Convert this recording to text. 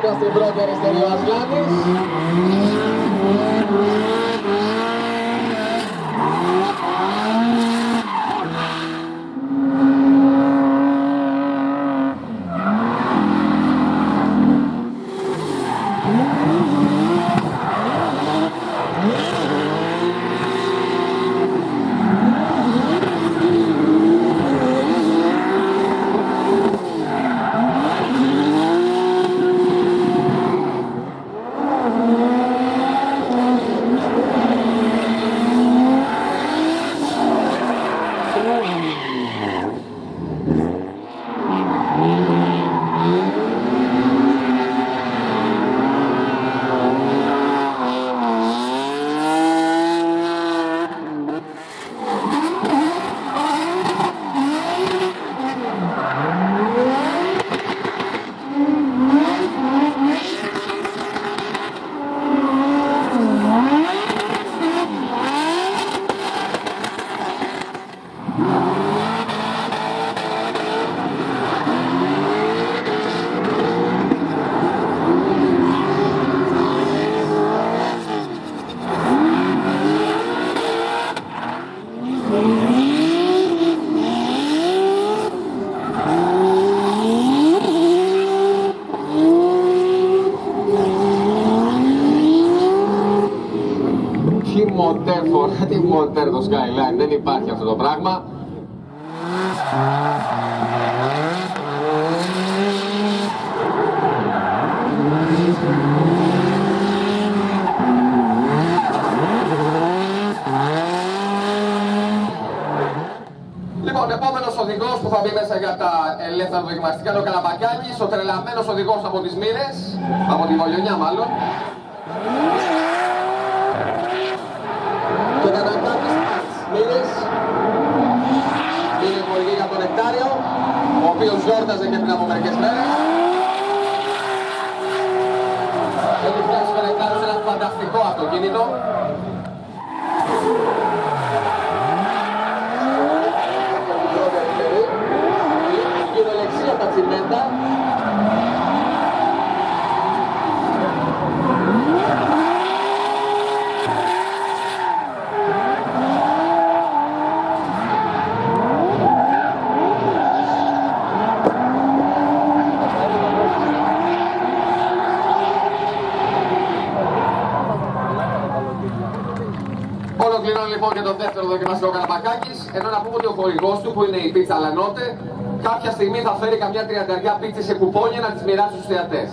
Brothers Stereo Atlantis. Μοντέρ φορά, τι μοντέρ το Skyline, δεν υπάρχει αυτό το πράγμα. Λοιπόν, επόμενος οδηγός που θα μπει μέσα για τα ελεύθερα δοκιμαστικά είναι ο Καλαμπακιάκης, ο τρελαμένος οδηγός από τις Μύρες, από τη Βολιονιά μάλλον. Και Κανακάκης Μάτς Μύρες. Είναι υπουργή για τον Νεκτάριο, ο οποίος γιόρταζε και πριν από μερικές μέρες. Και το δεύτερο δοκιμαστικό Καραπακάκης, ενώ να πούμε ότι ο χορηγός του που είναι η πίτσα Λανότε, κάποια στιγμή θα φέρει καμιά τριανταριά πίτσες σε κουπόνια να τις μοιράσει στους θεατές.